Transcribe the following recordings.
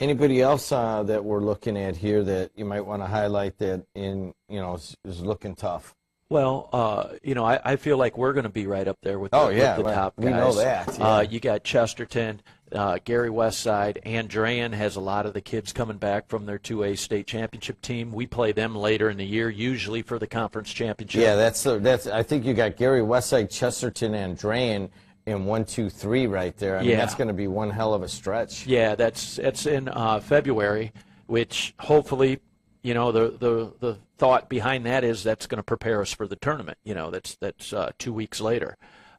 Anybody else uh, that we're looking at here that you might want to highlight that in you know is, is looking tough? Well, uh, you know, I, I feel like we're going to be right up there with the, Oh, with the top guys. we know that, Uh, you got Chesterton, uh, Gary Westside, Andrean has a lot of the kids coming back from their 2A state championship team. We play them later in the year, usually for the conference championship. Yeah, that's the, that's. I think you got Gary Westside, Chesterton, and Andrean in one, two, three right there. I mean, Yeah. that's going to be one hell of a stretch. Yeah, that's that's in uh, February, which hopefully, you know, the, the the thought behind that is that's going to prepare us for the tournament. You know, that's that's uh, two weeks later.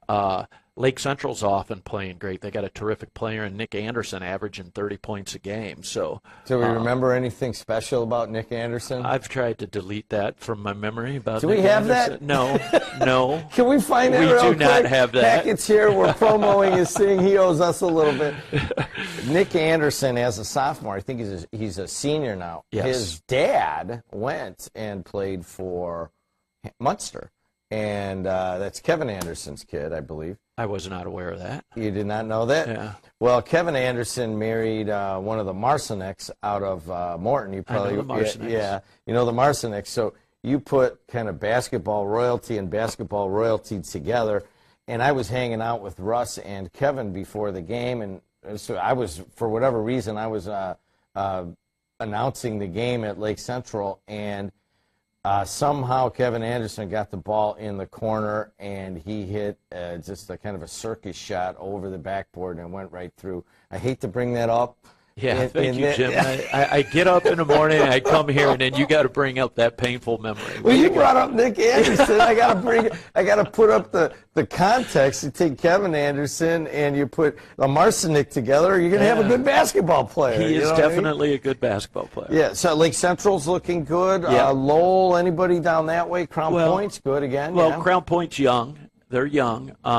Uh, Lake Central's often playing great. They got a terrific player in Nick Anderson, averaging 30 points a game. So Do we um, remember anything special about Nick Anderson? I've tried to delete that from my memory. About Do we Nick have that? No, no. Can we find that We do not have that. Hackett's here. We're promoting his thing. He owes us a little bit. Nick Anderson, as a sophomore, I think he's a, he's a senior now. Yes. His dad went and played for Munster, and uh, that's Kevin Anderson's kid, I believe. I was not aware of that. You did not know that? Yeah. Well, Kevin Anderson married uh, one of the Marciniks out of uh, Morton. You probably the Marciniks. Yeah, yeah, you know the Marciniks. So you put kind of basketball royalty and basketball royalty together. And I was hanging out with Russ and Kevin before the game, and so I was, for whatever reason, I was uh, uh, announcing the game at Lake Central, and uh, somehow Kevin Anderson got the ball in the corner and he hit uh, just a kind of a circus shot over the backboard and went right through. I hate to bring that up. Yeah, thank you, Jim. I, I, get up in the morning, I come here, and then you got to bring up that painful memory. Well, you brought up Nick Anderson. I gotta bring. I gotta put up the the context. You take Kevin Anderson and you put a Marcinik together. You're gonna have a good basketball player. He is what I mean? definitely a good basketball player. Yeah. So Lake Central's looking good. Yeah. Uh, Lowell, anybody down that way? Crown Well- Point's good again. Well, yeah. Crown Point's young. They're young. Uh,